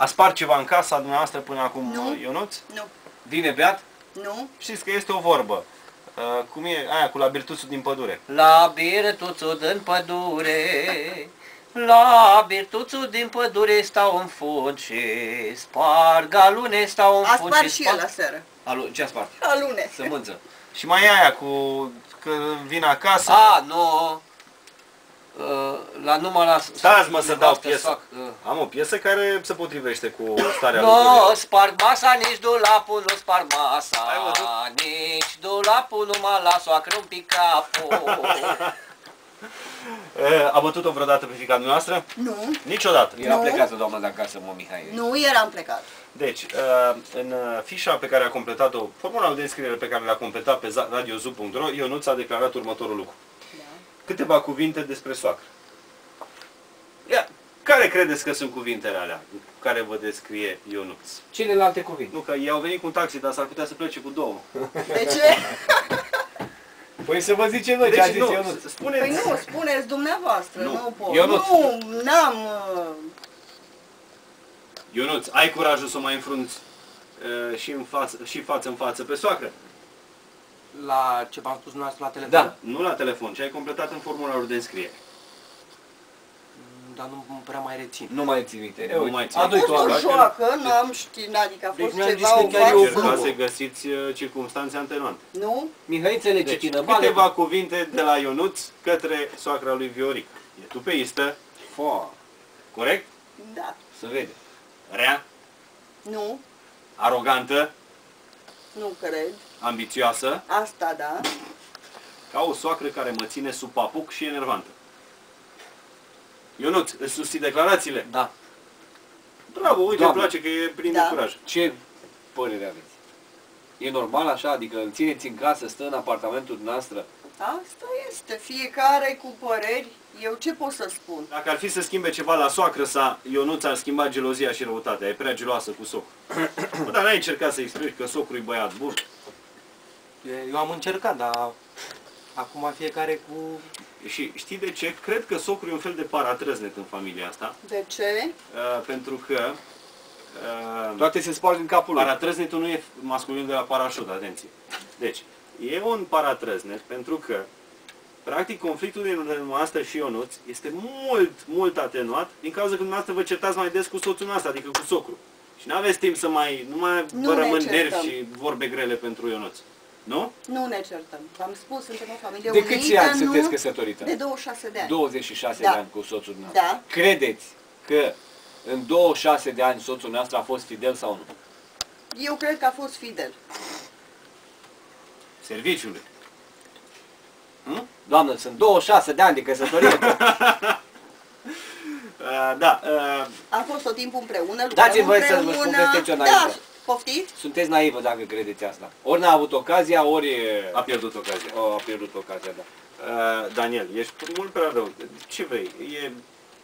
A spart ceva în casa dumneavoastră până acum, Nu. Ionuț? Nu. Vine beat? Nu? Știți că este o vorbă. Uh, cum e aia cu la birtuțul din pădure? La birtuțul din pădure, la birtuțul din pădure stau în fund și sparg alune stau în A fund spart și el sparg... la seară. Alu, ce a spart? Alune. Sămânță. Și mai e aia cu că vin acasă. A, nu. Uh, La numai la... Stați, mă, să dau nevastă piesă. fac, uh, Am o piesă care se potrivește cu starea Nu lucrurilor. sparg masa, nici dulapul nu sparg masa, Ai văzut? nici dulapul nu mă las soacră un pic capul. Uh, A bătut-o vreodată pe fica noastră? Nu. Niciodată. Era Nu. plecată doamna de acasă, mă, Mihai. Nu eram plecat. Deci, uh, în uh, fișa pe care a completat-o, formula de înscriere pe care l-a completat pe za- radiozu.ro, Ionuț a declarat următorul lucru. Da. Câteva cuvinte despre soacră. Ia, care credeți că sunt cuvintele alea cu care vă descrie Ionuț? Celelalte cuvinte. Nu, că ei au venit cu un taxi, dar s-ar putea să plece cu două. De ce? Păi să vă zicem noi ce a Deci, zis nu, Ionuț. spuneți... Păi nu, spuneți dumneavoastră, Nu. nu, pot. Ionuț. Nu, n-am... uh, Ionuț, ai curajul să o mai înfrunți uh, și, în față, și față în față pe soacră? La ce v-am spus dumneavoastră la telefon? Da. Nu la telefon, ci ai completat în formularul de înscriere. Dar nu prea mai rețin. Nu mai ții minte. Nu Uite, mai ții A minte. adu-i fost tu o acum. joacă, n-am știut, adică a Deci fost mi-am ceva, zis o că chiar e o varză. Încercați vârfă. să găsiți uh, circunstanțe atenuante. Nu? Mihai înțelege Deci, cine câteva cuvinte de la Ionuț către soacra lui Vioric. E tupeistă, Fo, corect? Da. să vede. Rea, Nu? arogantă, Nu cred. Ambițioasă, Asta da. ca o soacră care mă ține sub papuc și enervantă. Ionuț, îți susții declarațiile? Da. Bravo, uite, îmi Doamne. place că e plin de Da. curaj. Ce părere aveți? E normal așa? Adică îl țineți în casă, stă în apartamentul noastră? Asta este. Fiecare cu păreri. Eu ce pot să spun? Dacă ar fi să schimbe ceva la soacră sa, Ionuț ar schimba gelozia și răutatea. E prea geloasă cu socru. Bă, dar n-ai încercat să explici că socrul e băiat bun. Eu am încercat, dar acum fiecare cu... Și știi de ce? Cred că socrul e un fel de paratrăznet în familia asta. De ce? Uh, pentru că uh, Toate se sparg în capul lui. paratrăznetul nu e masculin de la parașut, atenție. Deci, e un paratrăznet pentru că Practic, conflictul dintre dumneavoastră și Ionuț este mult, mult atenuat din cauza că dumneavoastră vă certați mai des cu soțul nostru, adică cu socru. Și nu aveți timp să mai, nu mai Nu vă ne rămân certăm. nervi și vorbe grele pentru Ionuț. Nu? Nu ne certăm. V-am spus, suntem o familie De câți unită, ani nu? sunteți căsătorită? De 26 de ani. 26 Da. de ani cu soțul dumneavoastră. Da. Credeți că în 26 de ani soțul nostru a fost fidel sau nu? Eu cred că a fost fidel. Serviciului. Hm? Doamnă, sunt 26 de ani de căsătorie. Uh, da, uh, Am fost tot timpul împreună, lucrăm Dați-mi voie să vă împreună. spun peste ce o Da, naivă. Poftiți? Sunteți naivă dacă credeți asta. Ori n-a avut ocazia, ori a pierdut ocazia. o, a pierdut ocazia, da. Uh, Daniel, ești mult prea rău. Ce vrei? E,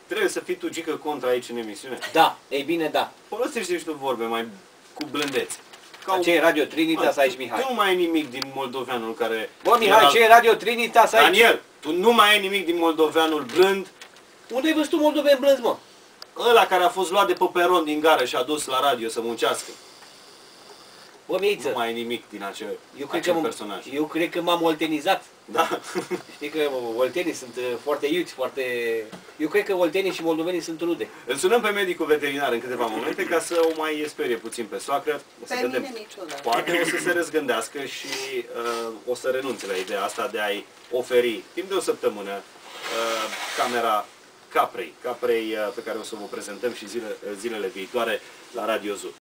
trebuie să fii tu gică contra aici în emisiune. Da, ei bine, da. Folosește și tu vorbe mai cu blândețe. Ca ce e Radio Trinitas aici, Mihai? Tu nu mai ai nimic din moldoveanul care... Bă, Mihai, era- ce e Radio Trinitas aici? Daniel, tu nu mai ai nimic din moldoveanul blând, Unde ai văzut tu moldoveni blânzi, mă? ăla care a fost luat de pe peron din gară și a dus la radio să muncească. Bă, Mieiță, Nu mai ai nimic din acel, eu cred, că, acel m- personaj. eu cred că m-am oltenizat. Da. Știi că mă, oltenii sunt uh, foarte iuți, foarte... Eu cred că oltenii și moldovenii sunt rude. Îl sunăm pe medicul veterinar în câteva momente ca să o mai sperie puțin pe soacră. O să Pe vedem. mine niciodată. Poate o să se răzgândească și uh, o să renunțe la ideea asta de a-i oferi timp de o săptămână uh, camera Caprei, Caprei uh, pe care o să vă prezentăm și zile, zilele viitoare la Radio Zoo.